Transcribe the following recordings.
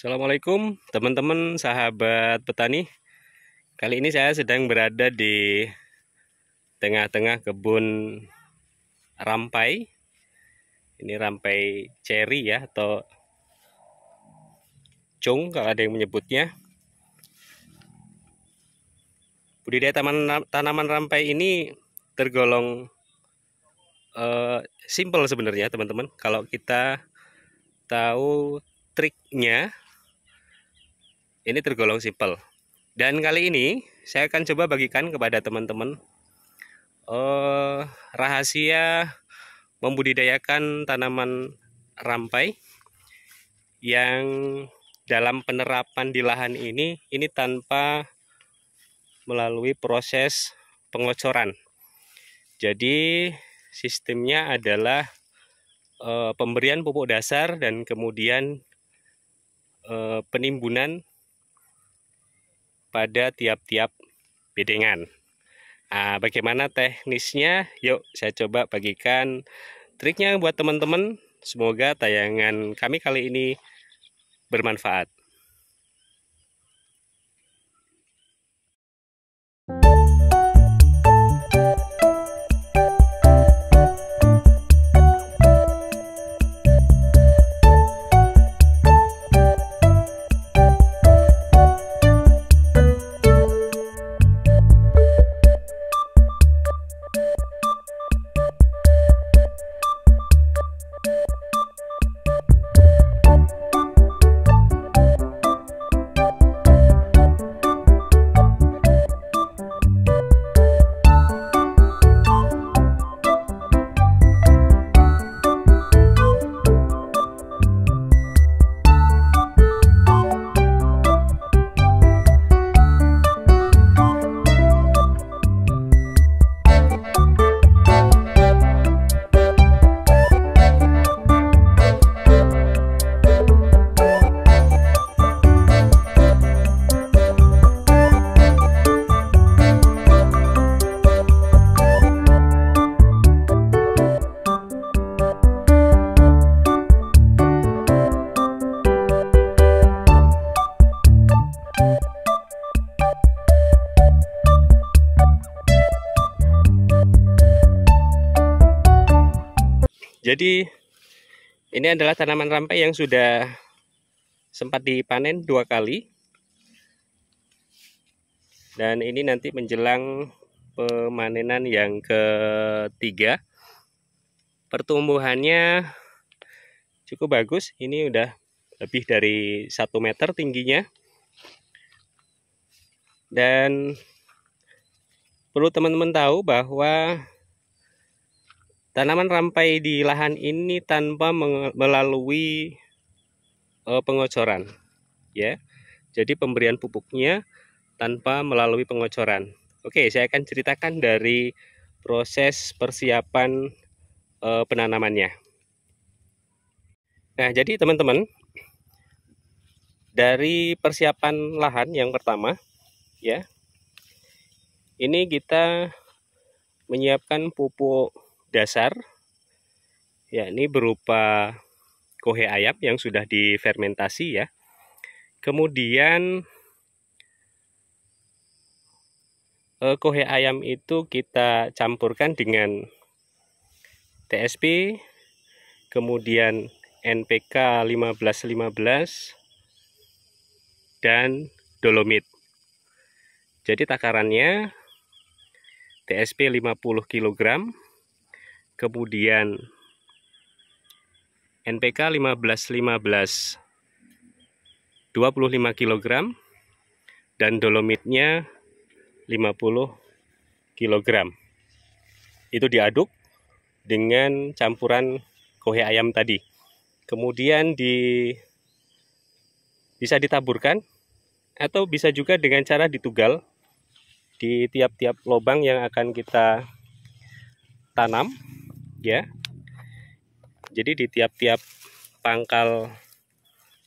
Assalamualaikum teman-teman sahabat petani. Kali ini saya sedang berada di tengah-tengah kebun rampai. Ini rampai cherry ya atau cung kalau ada yang menyebutnya. Budidaya taman, tanaman rampai ini tergolong uh, simple sebenarnya teman-teman. Kalau kita tahu triknya ini tergolong simpel. Dan kali ini saya akan coba bagikan kepada teman-teman uh, rahasia membudidayakan tanaman rampai yang dalam penerapan di lahan ini ini tanpa melalui proses pengocoran. Jadi sistemnya adalah uh, pemberian pupuk dasar dan kemudian uh, penimbunan pada tiap-tiap bedengan. Nah, bagaimana teknisnya? Yuk saya coba bagikan triknya buat teman-teman. Semoga tayangan kami kali ini bermanfaat. Jadi ini adalah tanaman rampai yang sudah sempat dipanen dua kali. Dan ini nanti menjelang pemanenan yang ketiga. Pertumbuhannya cukup bagus. Ini udah lebih dari satu meter tingginya. Dan perlu teman-teman tahu bahwa Tanaman rampai di lahan ini tanpa melalui uh, pengocoran, ya. Jadi pemberian pupuknya tanpa melalui pengocoran. Oke, saya akan ceritakan dari proses persiapan uh, penanamannya. Nah, jadi teman-teman, dari persiapan lahan yang pertama, ya, ini kita menyiapkan pupuk dasar. Ya ini berupa kohe ayam yang sudah difermentasi ya. Kemudian eh, kohe ayam itu kita campurkan dengan TSP kemudian NPK 1515 dan dolomit. Jadi takarannya TSP 50 kg kemudian NPK 1515 25 kg dan dolomitnya 50 kg itu diaduk dengan campuran kohe ayam tadi. Kemudian di bisa ditaburkan atau bisa juga dengan cara ditugal di tiap-tiap lubang yang akan kita tanam ya. Jadi di tiap-tiap pangkal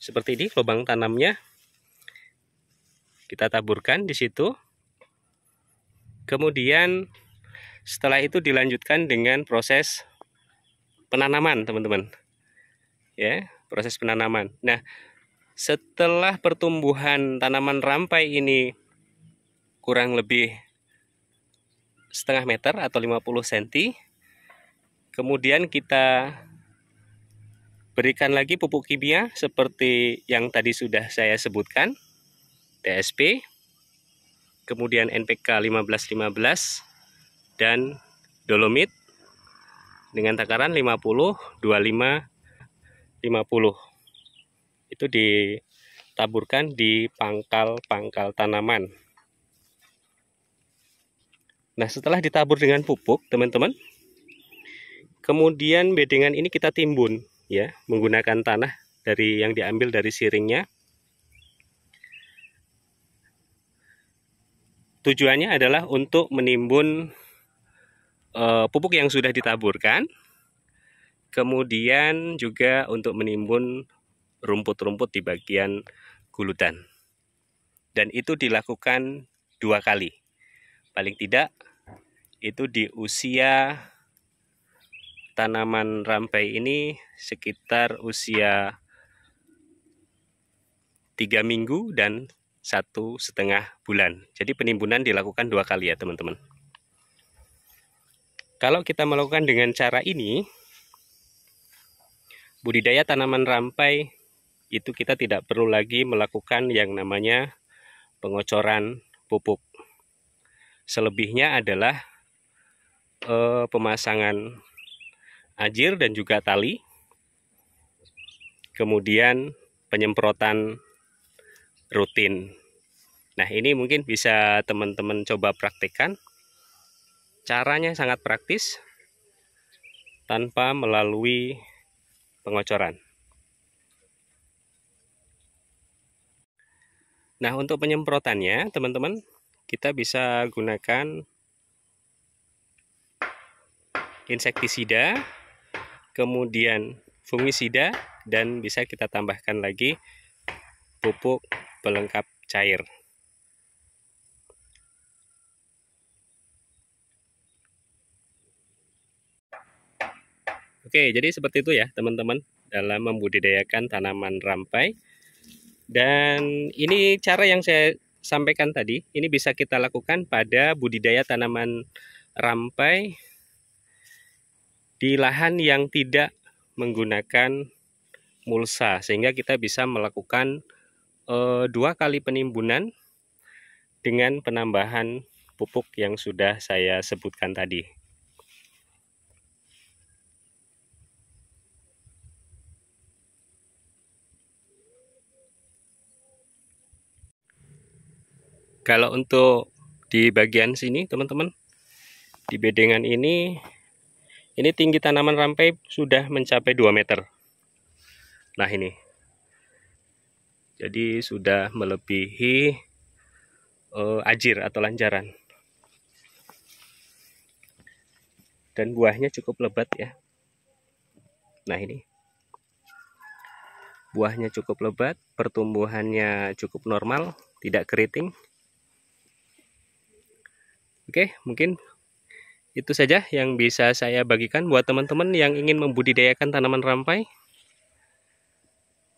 seperti ini lubang tanamnya kita taburkan di situ. Kemudian setelah itu dilanjutkan dengan proses penanaman, teman-teman. Ya, proses penanaman. Nah, setelah pertumbuhan tanaman rampai ini kurang lebih setengah meter atau 50 cm kemudian kita berikan lagi pupuk kimia seperti yang tadi sudah saya sebutkan TSP kemudian NPK 1515 dan dolomit dengan takaran 50 25 50 itu ditaburkan di pangkal-pangkal tanaman. Nah setelah ditabur dengan pupuk teman-teman kemudian bedengan ini kita timbun ya menggunakan tanah dari yang diambil dari siringnya. Tujuannya adalah untuk menimbun uh, pupuk yang sudah ditaburkan. Kemudian juga untuk menimbun rumput-rumput di bagian guludan dan itu dilakukan dua kali. Paling tidak itu di usia tanaman rampai ini sekitar usia tiga minggu dan satu setengah bulan. Jadi penimbunan dilakukan dua kali ya teman-teman. Kalau kita melakukan dengan cara ini, budidaya tanaman rampai itu kita tidak perlu lagi melakukan yang namanya pengocoran pupuk. Selebihnya adalah eh, pemasangan ajir dan juga tali. Kemudian penyemprotan rutin. Nah, ini mungkin bisa teman-teman coba praktekkan. Caranya sangat praktis tanpa melalui pengocoran. Nah, untuk penyemprotannya, teman-teman, kita bisa gunakan insektisida kemudian fungisida dan bisa kita tambahkan lagi pupuk pelengkap cair. Oke, jadi seperti itu ya teman-teman dalam membudidayakan tanaman rampai. Dan ini cara yang saya sampaikan tadi, ini bisa kita lakukan pada budidaya tanaman rampai di lahan yang tidak menggunakan mulsa sehingga kita bisa melakukan e, dua kali penimbunan dengan penambahan pupuk yang sudah saya sebutkan tadi. Kalau untuk di bagian sini teman-teman di bedengan ini ini tinggi tanaman rampai sudah mencapai 2 meter. Nah ini. Jadi sudah melebihi uh, ajir atau lanjaran. Dan buahnya cukup lebat ya. Nah ini. Buahnya cukup lebat, pertumbuhannya cukup normal, tidak keriting. Oke, mungkin itu saja yang bisa saya bagikan buat teman-teman yang ingin membudidayakan tanaman rampai.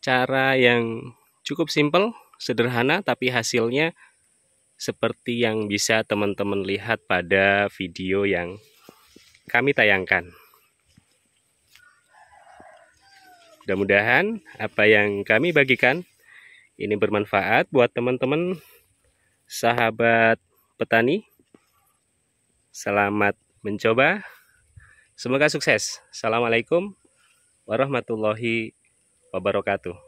Cara yang cukup simpel, sederhana, tapi hasilnya seperti yang bisa teman-teman lihat pada video yang kami tayangkan. Mudah-mudahan apa yang kami bagikan ini bermanfaat buat teman-teman sahabat petani. Selamat mencoba. Semoga sukses. Assalamualaikum warahmatullahi wabarakatuh.